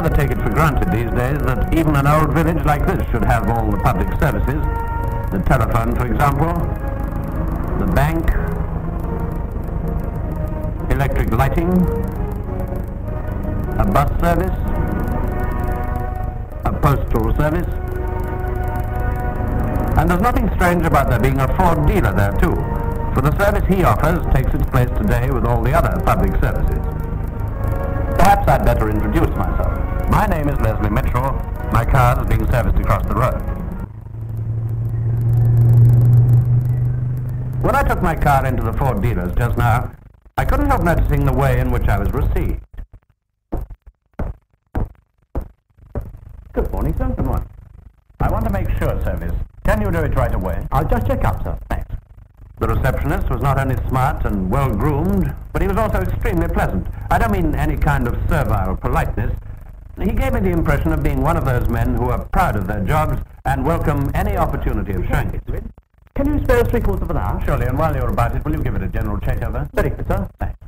rather take it for granted these days that even an old village like this should have all the public services. The telephone, for example, the bank, electric lighting, a bus service, a postal service, and there's nothing strange about there being a Ford dealer there too, for the service he offers takes its place today with all the other public services. I'd better introduce myself. My name is Leslie Mitchell. My car is being serviced across the road. When I took my car into the Ford dealers just now, I couldn't help noticing the way in which I was received. Good morning, sir. Good morning. I want to make sure service. Can you do it right away? I'll just check up, sir. The receptionist was not only smart and well-groomed, but he was also extremely pleasant. I don't mean any kind of servile politeness. He gave me the impression of being one of those men who are proud of their jobs and welcome any opportunity of showing it. Can you spare three quarters of an hour? Surely, and while you're about it, will you give it a general check-over? Very good, sir. Thanks.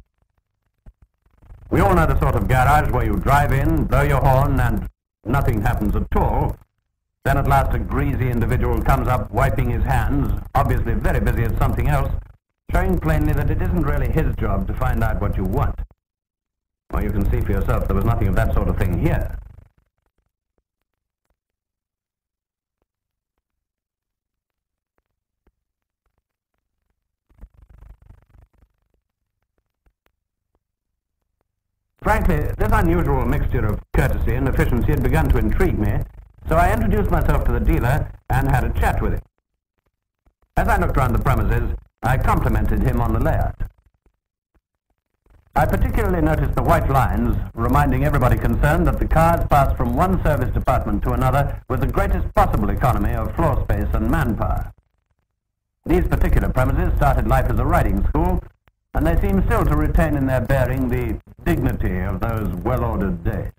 We all know the sort of garage where you drive in, blow your horn, and nothing happens at all. Then at last a greasy individual comes up, wiping his hands, obviously very busy at something else, showing plainly that it isn't really his job to find out what you want. Well, you can see for yourself there was nothing of that sort of thing here. Frankly, this unusual mixture of courtesy and efficiency had begun to intrigue me, so I introduced myself to the dealer and had a chat with him. As I looked round the premises, I complimented him on the layout. I particularly noticed the white lines, reminding everybody concerned that the cars pass from one service department to another with the greatest possible economy of floor space and manpower. These particular premises started life as a riding school, and they seem still to retain in their bearing the dignity of those well-ordered days.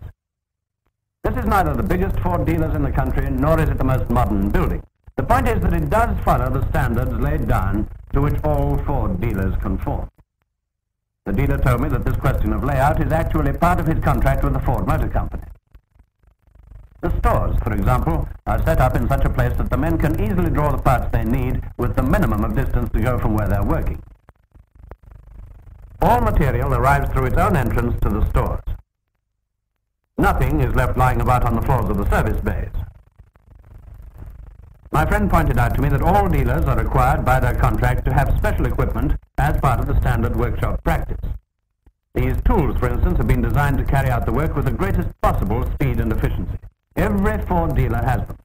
This is neither the biggest Ford dealers in the country, nor is it the most modern building. The point is that it does follow the standards laid down to which all Ford dealers conform. The dealer told me that this question of layout is actually part of his contract with the Ford Motor Company. The stores, for example, are set up in such a place that the men can easily draw the parts they need with the minimum of distance to go from where they're working. All material arrives through its own entrance to the stores. Nothing is left lying about on the floors of the service bays. My friend pointed out to me that all dealers are required by their contract to have special equipment as part of the standard workshop practice. These tools, for instance, have been designed to carry out the work with the greatest possible speed and efficiency. Every Ford dealer has them.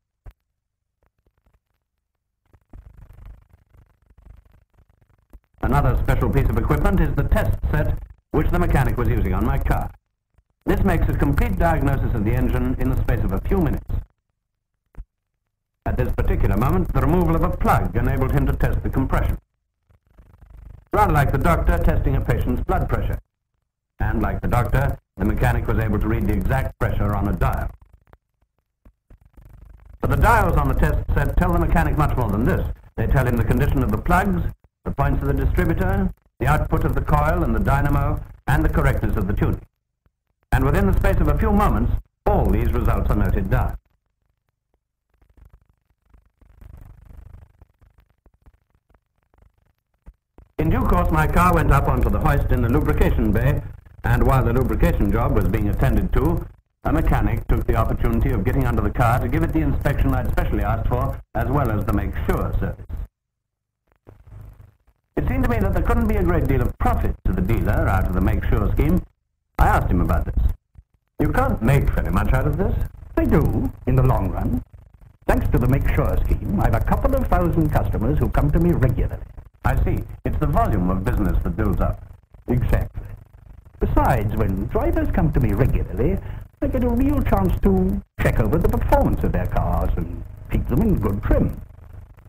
Another special piece of equipment is the test set which the mechanic was using on my car. This makes a complete diagnosis of the engine in the space of a few minutes. At this particular moment, the removal of a plug enabled him to test the compression. Rather like the doctor testing a patient's blood pressure. And like the doctor, the mechanic was able to read the exact pressure on a dial. But the dials on the test set tell the mechanic much more than this. They tell him the condition of the plugs, the points of the distributor, the output of the coil and the dynamo, and the correctness of the tuning. And within the space of a few moments, all these results are noted down. In due course, my car went up onto the hoist in the lubrication bay, and while the lubrication job was being attended to, a mechanic took the opportunity of getting under the car to give it the inspection I'd specially asked for, as well as the make sure service. It seemed to me that there couldn't be a great deal of profit to the dealer out of the make sure scheme. I asked him about this. You can't make very much out of this. I do, in the long run. Thanks to the Make Sure scheme, I've a couple of thousand customers who come to me regularly. I see. It's the volume of business that builds up. Exactly. Besides, when drivers come to me regularly, I get a real chance to check over the performance of their cars and keep them in good trim.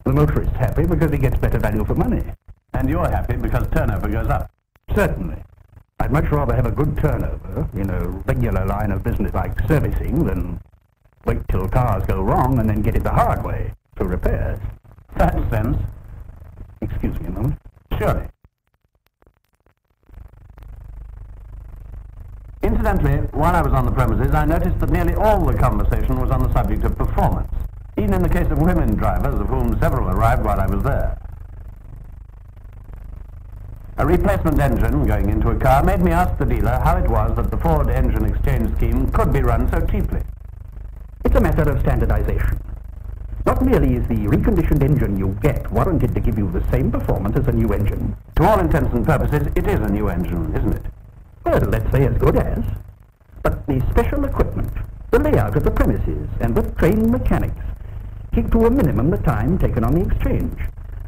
The motorist's happy because he gets better value for money. And you're happy because turnover goes up. Certainly. I'd much rather have a good turnover in a regular line of business like servicing than wait till cars go wrong and then get it the hard way for repairs. That sense. Excuse me a moment. Surely. Incidentally, while I was on the premises, I noticed that nearly all the conversation was on the subject of performance, even in the case of women drivers, of whom several arrived while I was there. A replacement engine going into a car made me ask the dealer how it was that the Ford engine exchange scheme could be run so cheaply. It's a matter of standardization. Not merely is the reconditioned engine you get warranted to give you the same performance as a new engine. To all intents and purposes, it is a new engine, isn't it? Well, let's say as good as. But the special equipment, the layout of the premises, and the trained mechanics keep to a minimum the time taken on the exchange,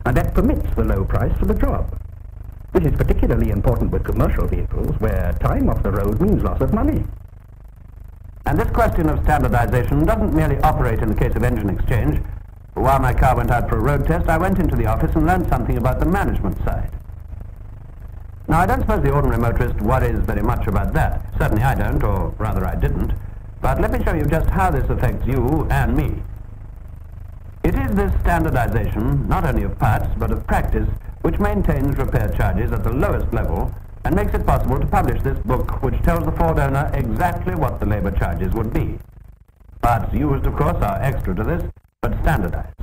and that permits the low price for the job. This is particularly important with commercial vehicles, where time off the road means loss of money. And this question of standardization doesn't merely operate in the case of engine exchange. While my car went out for a road test, I went into the office and learned something about the management side. Now, I don't suppose the ordinary motorist worries very much about that. Certainly I don't, or rather I didn't. But let me show you just how this affects you and me. Is this standardization, not only of parts, but of practice, which maintains repair charges at the lowest level and makes it possible to publish this book which tells the Ford owner exactly what the labor charges would be. Parts used, of course, are extra to this, but standardized.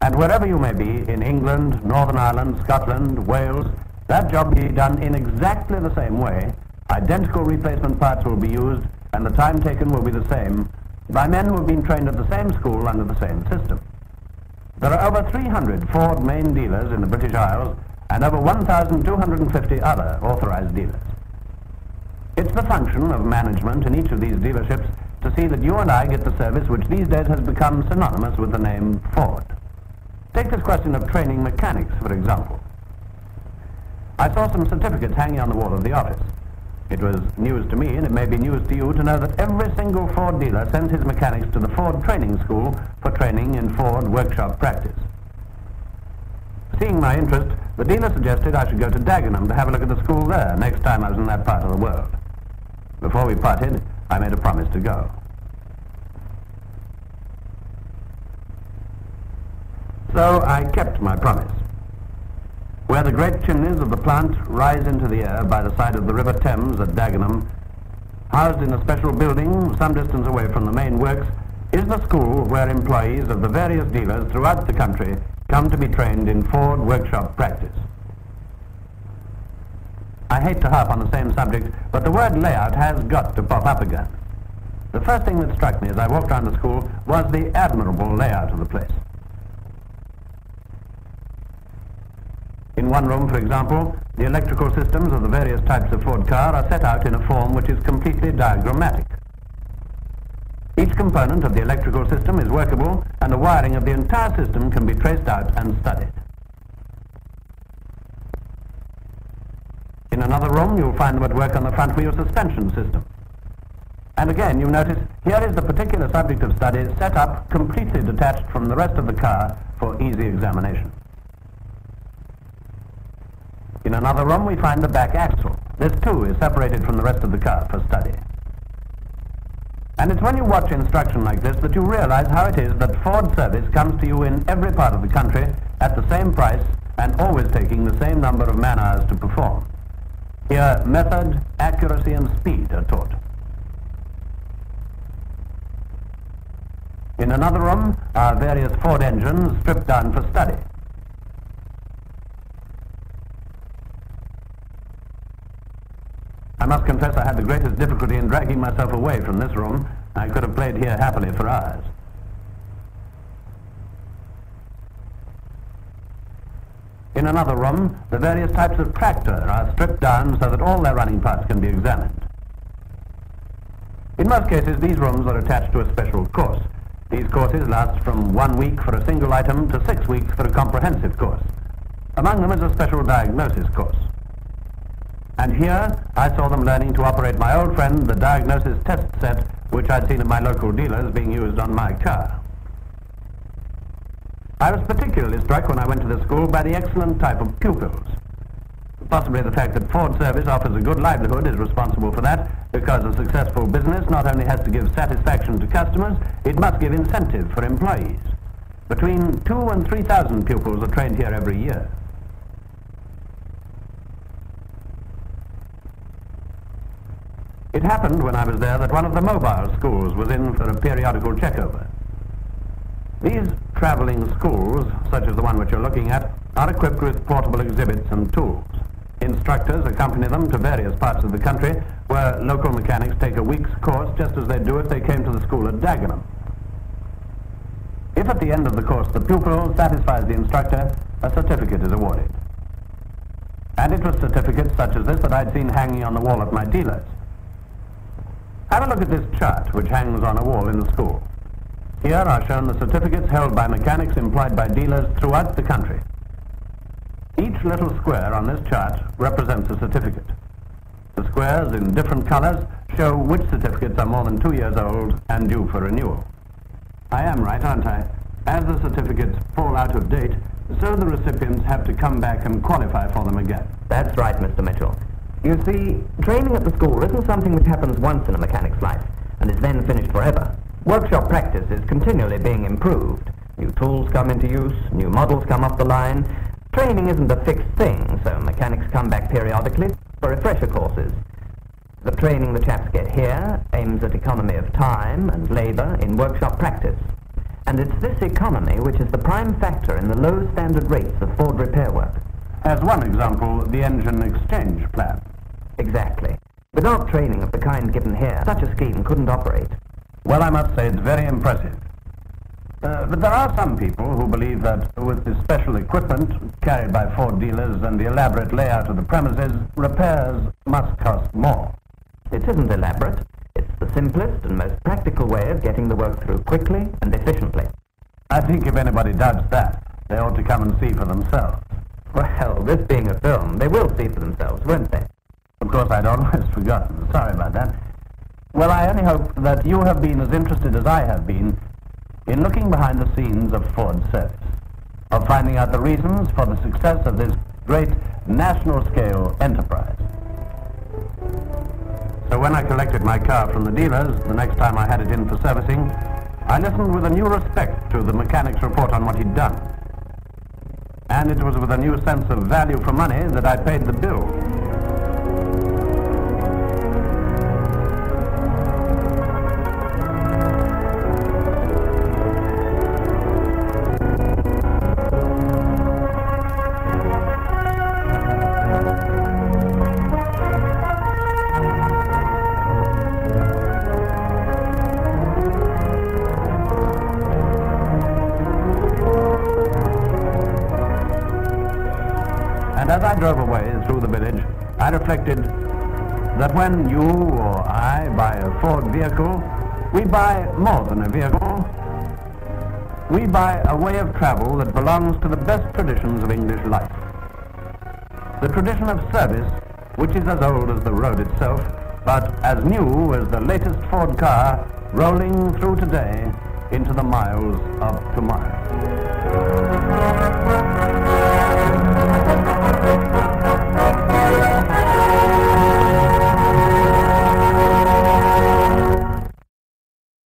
And wherever you may be, in England, Northern Ireland, Scotland, Wales, that job will be done in exactly the same way. Identical replacement parts will be used, and the time taken will be the same, by men who have been trained at the same school under the same system. There are over 300 Ford main dealers in the British Isles and over 1,250 other authorized dealers. It's the function of management in each of these dealerships to see that you and I get the service which these days has become synonymous with the name Ford. Take this question of training mechanics, for example. I saw some certificates hanging on the wall of the office. It was news to me, and it may be news to you, to know that every single Ford dealer sends his mechanics to the Ford Training School for training in Ford workshop practice. Seeing my interest, the dealer suggested I should go to Dagenham to have a look at the school there next time I was in that part of the world. Before we parted, I made a promise to go. So I kept my promise. Where the great chimneys of the plant rise into the air by the side of the River Thames at Dagenham, housed in a special building some distance away from the main works, is the school where employees of the various dealers throughout the country come to be trained in Ford workshop practice. I hate to harp on the same subject, but the word layout has got to pop up again. The first thing that struck me as I walked around the school was the admirable layout of the place. In one room, for example, the electrical systems of the various types of Ford car are set out in a form which is completely diagrammatic. Each component of the electrical system is workable and the wiring of the entire system can be traced out and studied. In another room, you'll find them at work on the front wheel suspension system. And again, you notice here is the particular subject of study set up completely detached from the rest of the car for easy examination. In another room, we find the back axle. This, too, is separated from the rest of the car for study. And it's when you watch instruction like this that you realize how it is that Ford service comes to you in every part of the country at the same price and always taking the same number of man-hours to perform. Here, method, accuracy, and speed are taught. In another room are various Ford engines stripped down for study. I must confess I had the greatest difficulty in dragging myself away from this room. I could have played here happily for hours. In another room, the various types of tractor are stripped down so that all their running parts can be examined. In most cases, these rooms are attached to a special course. These courses last from one week for a single item to six weeks for a comprehensive course. Among them is a special diagnosis course. And here I saw them learning to operate my old friend, the diagnosis test set, which I'd seen at my local dealers being used on my car. I was particularly struck when I went to the school by the excellent type of pupils. Possibly the fact that Ford Service offers a good livelihood is responsible for that, because a successful business not only has to give satisfaction to customers, it must give incentive for employees. Between two and three thousand pupils are trained here every year. It happened when I was there that one of the mobile schools was in for a periodical checkover. These traveling schools, such as the one which you're looking at, are equipped with portable exhibits and tools. Instructors accompany them to various parts of the country where local mechanics take a week's course just as they'd do if they came to the school at Dagenham. If at the end of the course the pupil satisfies the instructor, a certificate is awarded. And it was certificates such as this that I'd seen hanging on the wall at my dealer's. Have a look at this chart which hangs on a wall in the school. Here are shown the certificates held by mechanics employed by dealers throughout the country. Each little square on this chart represents a certificate. The squares in different colors show which certificates are more than two years old and due for renewal. I am right, aren't I? As the certificates fall out of date, so the recipients have to come back and qualify for them again. That's right, Mr. Mitchell. You see, training at the school isn't something which happens once in a mechanic's life and is then finished forever. Workshop practice is continually being improved. New tools come into use, new models come up the line, Training isn't a fixed thing, so mechanics come back periodically for refresher courses. The training the chaps get here aims at economy of time and labour in workshop practice. And it's this economy which is the prime factor in the low standard rates of Ford repair work. As one example, the engine exchange plan. Exactly. Without training of the kind given here, such a scheme couldn't operate. Well, I must say it's very impressive. Uh, but there are some people who believe that with the special equipment carried by Ford dealers and the elaborate layout of the premises, repairs must cost more. It isn't elaborate. It's the simplest and most practical way of getting the work through quickly and efficiently. I think if anybody doubts that, they ought to come and see for themselves. Well, this being a film, they will see for themselves, won't they? Of course, I'd almost forgotten. Sorry about that. Well, I only hope that you have been as interested as I have been in looking behind the scenes of Ford service, of finding out the reasons for the success of this great national-scale enterprise. So when I collected my car from the dealers, the next time I had it in for servicing, I listened with a new respect to the mechanic's report on what he'd done. And it was with a new sense of value for money that I paid the bill. Reflected that when you or I buy a Ford vehicle, we buy more than a vehicle. We buy a way of travel that belongs to the best traditions of English life. The tradition of service, which is as old as the road itself, but as new as the latest Ford car rolling through today into the miles of tomorrow.